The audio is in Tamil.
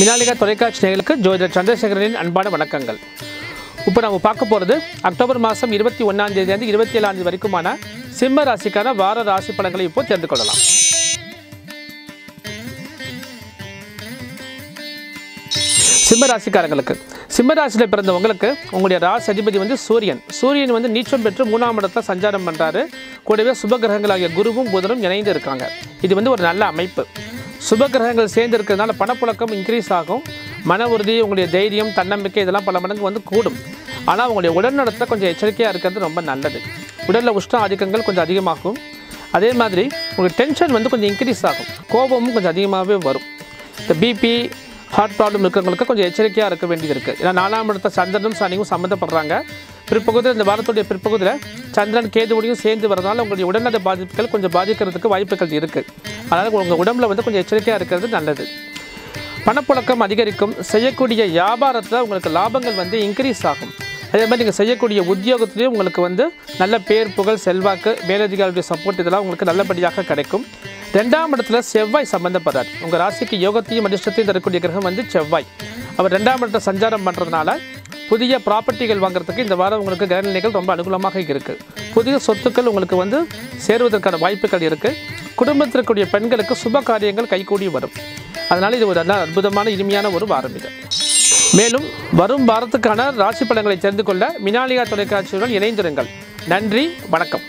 மினாலிகா தொலைக்காட்சி நேர்களுக்கு ஜோதிடர் சந்திரசேகரனின் அன்பான வணக்கங்கள். இப்போ நம்ம பார்க்க போகிறது அக்டோபர் மாதம் இருபத்தி ஒன்றாம் தேதியிலிருந்து இருபத்தி ஏழாம் தேதி வரைக்குமான சிம்ம ராசிக்கான வார ராசி பலன்களை இப்போ தெரிந்து கொள்ளலாம். சிம்ம ராசிக்காரங்களுக்கு சிம்ம ராசியில் பிறந்தவங்களுக்கு உங்களுடைய ராசி அதிபதி வந்து சூரியன். சூரியன் வந்து நீச்சம் பெற்று மூணாம் இடத்தில் சஞ்சாரம் பண்ணுறாரு கூடவே சுப கிரகங்களாகிய குருவும் புதனும் இணைந்து இருக்காங்க. இது வந்து ஒரு நல்ல அமைப்பு. சுப கிரகங்கள் சேர்ந்து இருக்கிறதுனால பணப்புழக்கம் இன்க்ரீஸ் ஆகும். மன உறுதி உங்களுடைய தைரியம் தன்னம்பிக்கை இதெல்லாம் பல மடங்கு வந்து கூடும். ஆனால் உங்களுடைய உடல்நலத்தில் கொஞ்சம் எச்சரிக்கையாக இருக்கிறது ரொம்ப நல்லது. உடலில் உஷ்ண ஆதிக்கங்கள் கொஞ்சம் அதிகமாகும். அதே மாதிரி உங்களுக்கு டென்ஷன் வந்து கொஞ்சம் இன்க்ரீஸ் ஆகும். கோபமும் கொஞ்சம் அதிகமாகவே வரும். இந்த பிபி ஹார்ட் ப்ராப்ளம் இருக்கிறவங்களுக்கு கொஞ்சம் எச்சரிக்கையாக இருக்க வேண்டியது இருக்குது ஏன்னா நாலாம் இடத்த சந்திரனும் சனியும் சம்மந்தப்படுறாங்க. பிற்பகுதியில் இந்த வாரத்துடைய பிற்பகுதியில் சந்திரன் கேதுவோடையும் சேர்ந்து வரதுனால உங்களுடைய உடல்நல பாதிப்புகள் கொஞ்சம் பாதிக்கிறதுக்கு வாய்ப்புகள் இருக்குது அதனால் உங்கள் உடம்புல வந்து கொஞ்சம் எச்சரிக்கையாக இருக்கிறது நல்லது. பணப்புழக்கம் அதிகரிக்கும். செய்யக்கூடிய வியாபாரத்தில் உங்களுக்கு லாபங்கள் வந்து இன்க்ரீஸ் ஆகும். அதே மாதிரி நீங்கள் செய்யக்கூடிய உத்தியோகத்துலேயும் உங்களுக்கு வந்து நல்ல பேர் புகழ் செல்வாக்கு மேலதிகாரியுடைய சப்போர்ட் இதெல்லாம் உங்களுக்கு நல்லபடியாக கிடைக்கும். ரெண்டாம் இடத்துல செவ்வாய் சம்பந்தப்படுறார் உங்கள் ராசிக்கு யோகத்தையும் அதிர்ஷ்டத்தையும் தரக்கூடிய கிரகம் வந்து செவ்வாய். அவர் ரெண்டாம் இடத்துல சஞ்சாரம் பண்ணுறதுனால புதிய ப்ராப்பர்ட்டிகள் வாங்குறதுக்கு இந்த வாரம் உங்களுக்கு கிரகநிலைகள் ரொம்ப அனுகூலமாக இருக்குது புதிய சொத்துக்கள் உங்களுக்கு வந்து சேருவதற்கான வாய்ப்புகள் இருக்குது குடும்பத்தில் இருக்கக்கூடிய பெண்களுக்கு சுப காரியங்கள் கைகூடி வரும். அதனால் இது ஒரு நல்ல அற்புதமான இனிமையான ஒரு வாரம் இது. மேலும் வரும் வாரத்துக்கான ராசி பலன்களை தெரிந்து கொள்ள மினாலியா தொலைக்காட்சியுடன் இணைந்திருங்கள். நன்றி வணக்கம்.